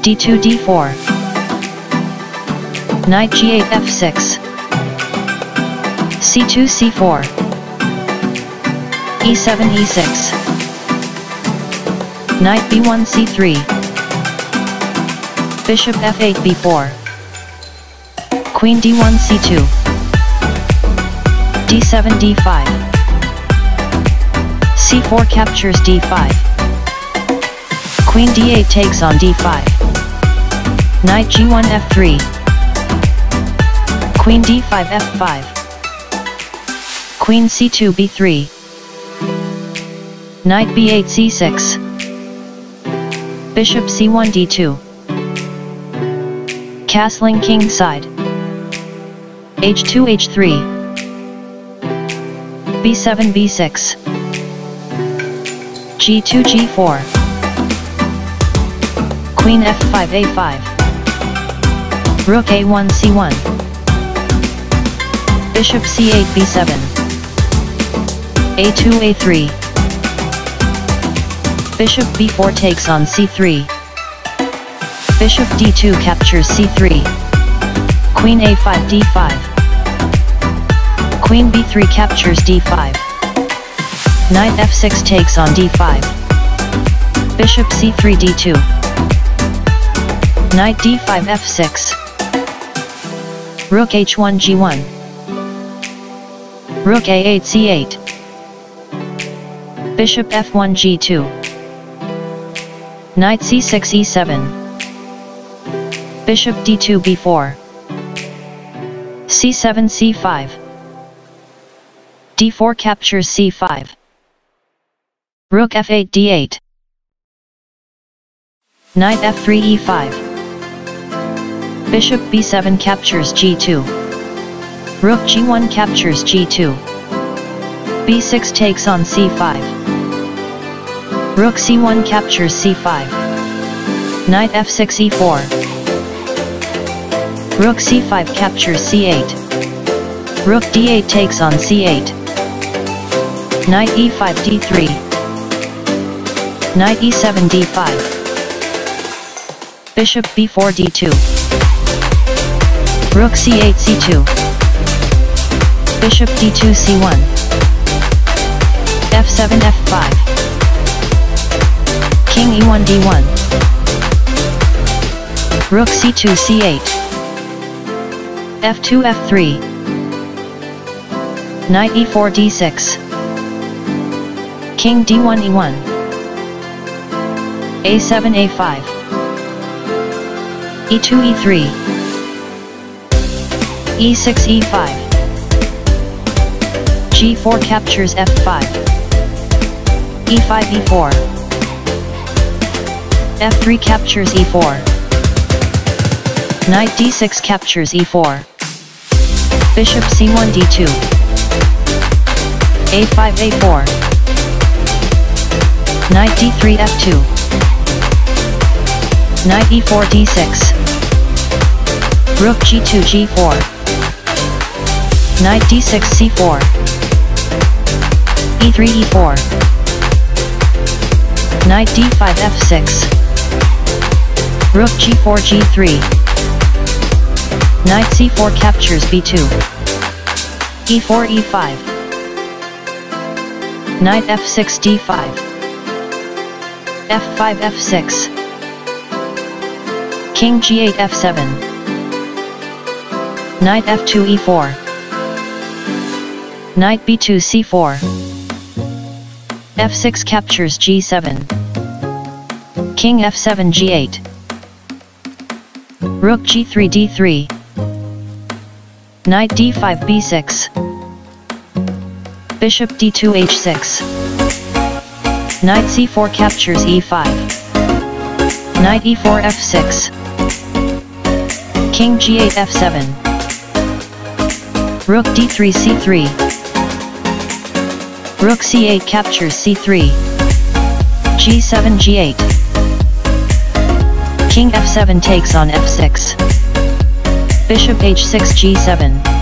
d2 d4 Knight g8 f6 c2 c4 e7 e6 Knight b1 c3 Bishop f8 b4 Queen d1 c2 d7 d5 c4 captures d5 Queen d8 takes on d5 Knight g1 f3 Queen d5 f5 Queen c2 b3 Knight b8 c6 Bishop c1 d2 Castling king side. H2 h3 b7 b6 g2 g4 Queen f5 a5 Rook a1 c1 Bishop c8 b7 a2 a3 Bishop b4 takes on c3 Bishop d2 captures c3 Queen a5 d5 Queen b3 captures d5 Knight f6 takes on d5 Bishop c3 d2 Knight d5 f6 Rook h1 g1 Rook a8 c8 Bishop f1 g2 Knight c6 e7 Bishop d2 b4 c7 c5 d4 captures c5 Rook f8 d8 Knight f3 e5 Bishop b7 captures g2 Rook g1 captures g2 b6 takes on c5 Rook c1 captures c5 Knight f6 e4 Rook c5 captures c8 Rook d8 takes on c8 Knight e5 d3 Knight e7 d5 Bishop b4 d2 Rook c8 c2 Bishop d2 c1 f7 f5 King e1 d1 Rook c2 c8 f2 f3 Knight e4 d6 King d1 e1 a7 a5 e2 e3 e6 e5 g4 captures f5 e5 e4 f3 captures e4 knight d6 captures e4 bishop c1 d2 a5 a4 knight d3 f2 knight e4 d6 rook g2 g4 knight d6 c4 e3 e4 knight d5 f6 rook g4 g3 knight c4 captures b2 e4 e5 knight f6 d5 f5 f6 king g8 f7 knight f2 e4 knight b2 c4 f6 captures g7 king f7 g8 rook g3 d3 knight d5 b6 bishop d2 h6 knight c4 captures e5 knight e4 f6 king g8 f7 rook d3 c3 rook c8 captures c3 g7 g8 king f7 takes on f6 bishop h6 g7